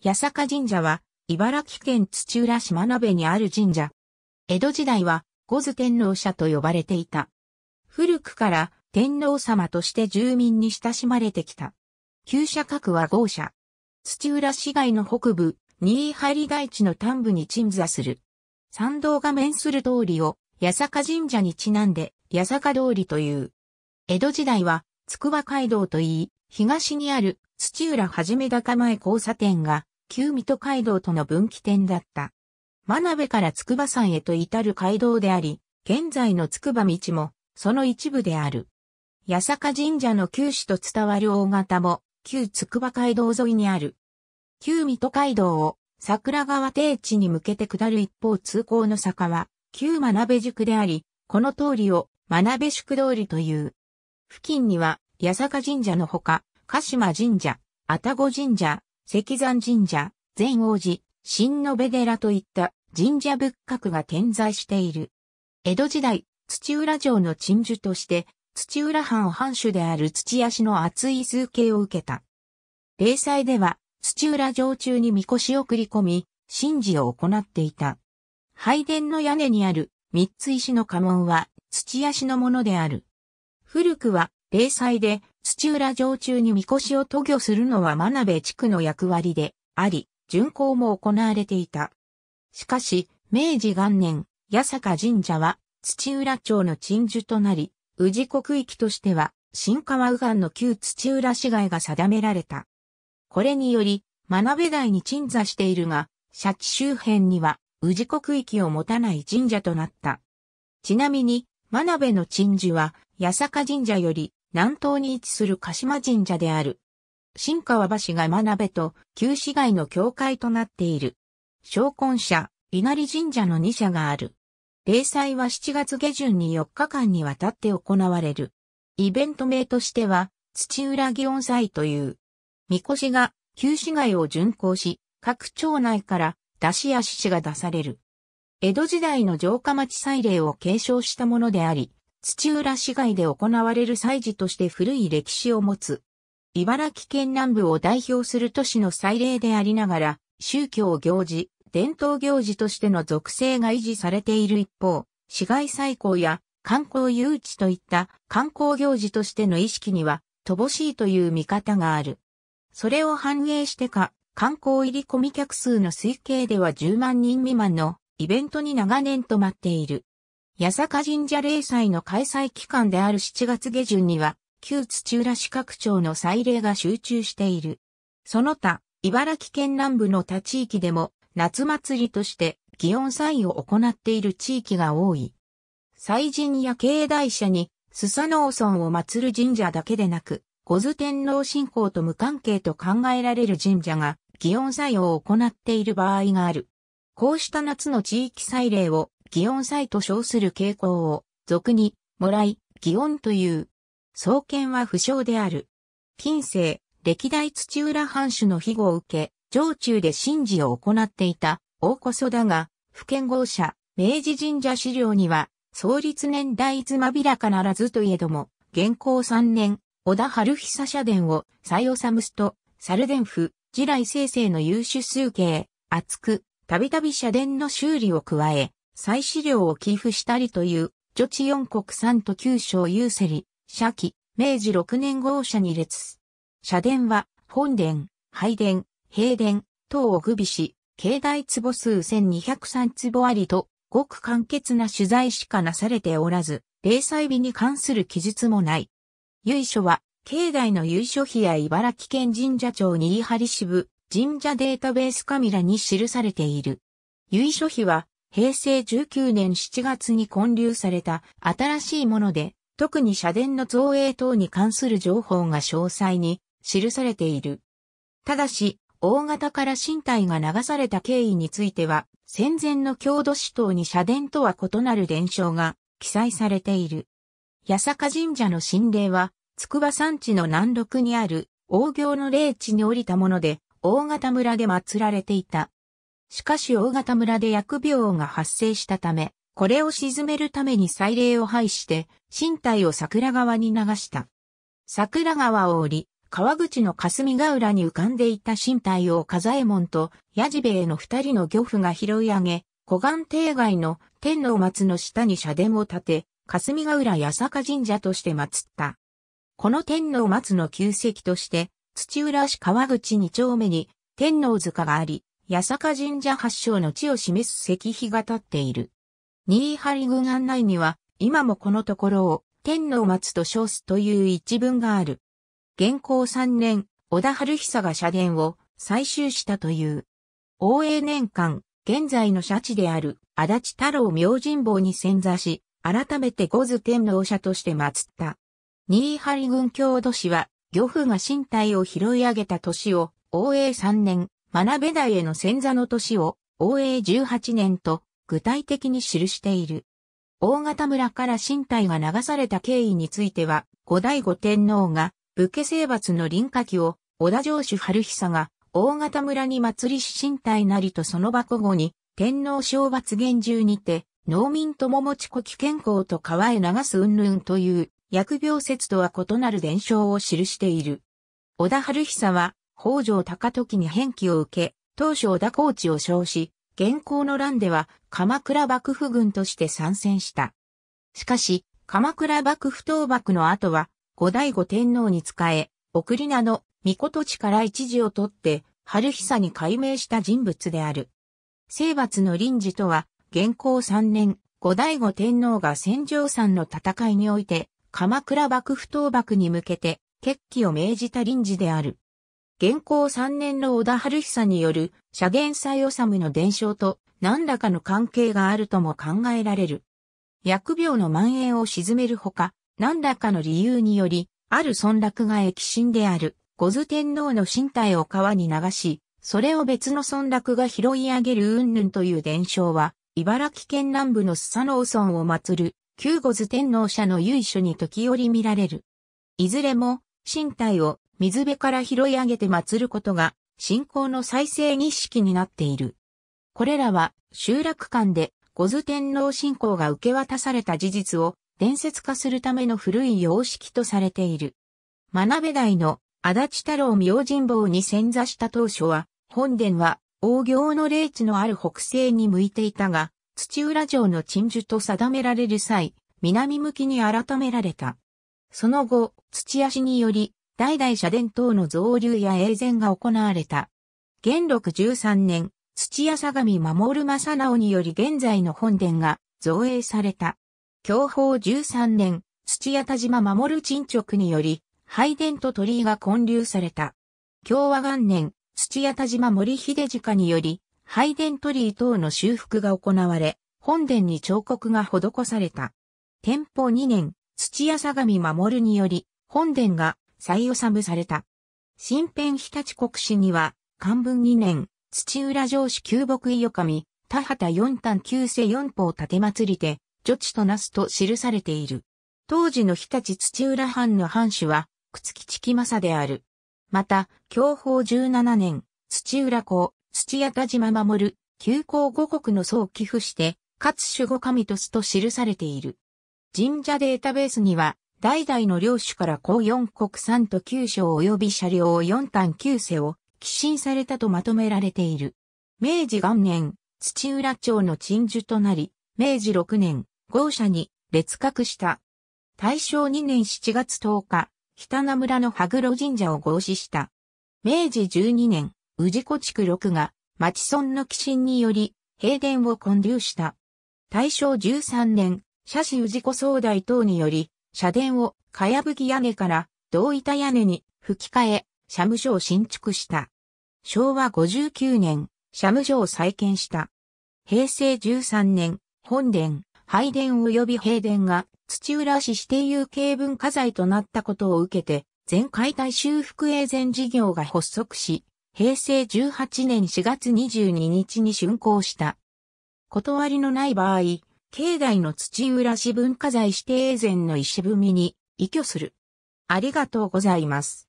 八坂神社は、茨城県土浦島鍋にある神社。江戸時代は、五頭天皇社と呼ばれていた。古くから天皇様として住民に親しまれてきた。旧社格は豪社。土浦市街の北部、新張大地の端部に鎮座する。参道が面する通りを、八坂神社にちなんで、八坂通りという。江戸時代は、筑波街道といい、東にある土浦はじめ高前交差点が、旧水戸街道との分岐点だった。真鍋から筑波山へと至る街道であり、現在の筑波道も、その一部である。八坂神社の旧市と伝わる大型も、旧筑波街道沿いにある。旧水戸街道を桜川定地に向けて下る一方通行の坂は、旧真鍋宿であり、この通りを真鍋宿通りという。付近には、八坂神社のほか、鹿島神社、愛宕神社、石山神社、善王寺、新延寺といった神社仏閣が点在している。江戸時代、土浦城の鎮守として、土浦藩藩主である土屋氏の厚い数形を受けた。霊祭では、土浦城中に神輿を繰り込み、神事を行っていた。拝殿の屋根にある三つ石の家紋は土屋氏のものである。古くは、霊祭で土浦城中に神輿を渡御するのは真鍋地区の役割であり、巡行も行われていた。しかし、明治元年、八坂神社は土浦町の鎮守となり、宇治国域としては、新川右岸の旧土浦市街が定められた。これにより、真鍋台に鎮座しているが、社地周辺には、宇治国域を持たない神社となった。ちなみに、真鍋の鎮守は、八坂神社より南東に位置する鹿島神社である。新川橋が真鍋と旧市街の境界となっている。昇魂社、稲荷神社の2社がある。例祭は7月下旬に4日間にわたって行われる。イベント名としては、土浦祇園祭という。みこしが旧市街を巡行し、各町内から出しや獅子が出される。江戸時代の城下町祭礼を継承したものであり、土浦市街で行われる祭事として古い歴史を持つ。茨城県南部を代表する都市の祭礼でありながら、宗教行事、伝統行事としての属性が維持されている一方、市街再興や観光誘致といった観光行事としての意識には乏しいという見方がある。それを反映してか、観光入り込み客数の推計では10万人未満のイベントに長年止まっている。八坂神社霊祭の開催期間である7月下旬には、旧土浦市各町の祭礼が集中している。その他、茨城県南部の他地域でも夏祭りとして祇園祭を行っている地域が多い。祭神や境内者にスサノオ村を祀る神社だけでなく、五頭天皇信仰と無関係と考えられる神社が祇園祭を行っている場合がある。こうした夏の地域祭礼を祇園祭と称する傾向を俗にもらい、祇園という。創建は不詳である。近世、歴代土浦藩主の庇護を受け、常中で神事を行っていた大こそだが、不見合者、明治神社資料には、創立年代妻びら必ずといえども、現行3年、小田春久社殿を、再治すと、サルデン府、地来生成の優秀数形、厚く、たびたび社殿の修理を加え、再資料を寄付したりという、女地四国三都九省優セリ、社記、明治6年号社に列。社殿は、本殿、拝殿、平殿、等を具備し、境内坪数1203坪ありと、ごく簡潔な取材しかなされておらず、零細日に関する記述もない。由緒は、境内の由緒碑や茨城県神社庁新張支部、神社データベースカミラに記されている。由緒碑は、平成19年7月に建立された新しいもので、特に社殿の造営等に関する情報が詳細に記されている。ただし、大型から身体が流された経緯については、戦前の郷土史等に社殿とは異なる伝承が記載されている。八坂神社の神霊は、筑波山地の南麓にある大行の霊地に降りたもので、大型村で祀られていた。しかし大型村で疫病が発生したため、これを鎮めるために祭礼を廃して、身体を桜川に流した。桜川を降り、川口の霞ヶ浦に浮かんでいた身体を風右衛門と矢次兵衛の二人の漁夫が拾い上げ、古岩堤外の天皇松の下に社殿を建て、霞ヶ浦八坂神社として祀った。この天皇松の旧跡として、土浦市川口二丁目に天皇塚があり、八坂神社発祥の地を示す石碑が立っている。新張郡案内には、今もこのところを天皇松と称すという一文がある。現行三年、小田春久が社殿を採集したという。応永年間、現在の社地である足立太郎明神坊に潜座し、改めて五図天皇社として祀った。新張郡郷土市は、漁夫が身体を拾い上げた年を、応永三年、学べ台への潜座の年を、応永十八年と、具体的に記している。大型村から身体が流された経緯については、五代五天皇が、武家征伐の臨火期を、小田城主春久が、大型村に祭りし身体なりとその箱後に、天皇正罰厳重にて、農民とも持ち子危険行と川へ流す云々という、疫病説とは異なる伝承を記している。小田春久は、北条高時に返記を受け、当初小田高知を称し、現行の乱では鎌倉幕府軍として参戦した。しかし、鎌倉幕府倒幕の後は、後醍醐天皇に仕え、送り名の御事地から一時を取って、春久に改名した人物である。征伐の臨時とは、現行三年、後醍醐天皇が戦場山の戦いにおいて、鎌倉幕府倒幕に向けて、決起を命じた臨時である。現行三年の小田春久による、社言祭治の伝承と何らかの関係があるとも考えられる。疫病の蔓延を鎮めるほか、何らかの理由により、ある村落が駅神である。五頭天皇の身体を川に流し、それを別の村落が拾い上げる云々という伝承は、茨城県南部のスサノオ村を祀る、旧五頭天皇社の由緒に時折見られる。いずれも、身体を水辺から拾い上げて祀ることが、信仰の再生儀式になっている。これらは、集落間で、五頭天皇信仰が受け渡された事実を、伝説化するための古い様式とされている。学べ台の足立太郎明神坊に潜座した当初は、本殿は、王行の霊地のある北西に向いていたが、土浦城の鎮守と定められる際、南向きに改められた。その後、土足により、代々社殿等の造立や永前が行われた。元禄13年、土屋相模守正直により現在の本殿が造営された。享保13年、土屋田島守鎮直により、拝殿と鳥居が建立された。共和元年、土屋田島森秀近により、拝殿鳥居等の修復が行われ、本殿に彫刻が施された。天保2年、土屋相模守により、本殿が再治された。新編日立国史には、漢文2年、土浦城主旧木伊予神、田畑四丹旧世四法立祭りて、女地となすと記されている。当時の日立土浦藩の藩主は、朽木木正である。また、享保17年、土浦公、土屋田島守、旧皇五国の層を寄付して、かつ守護神とすと記されている。神社データベースには、代々の領主から公四国三都九省及び車両四単九世を寄進されたとまとめられている。明治元年、土浦町の鎮守となり、明治六年、豪社に列格した。大正2年7月10日、北名村の羽黒神社を合祀した。明治12年、宇治古地区6が町村の寄進により、平殿を建立した。大正13年、社氏宇治古総代等により、社殿をかやぶき屋根から銅板屋根に吹き替え、社務所を新築した。昭和59年、社務所を再建した。平成13年、本殿、拝殿及び平殿が土浦市指定有形文化財となったことを受けて、全解体修復永全事業が発足し、平成18年4月22日に竣工した。断りのない場合、境内の土浦市文化財指定前の石踏みに移居する。ありがとうございます。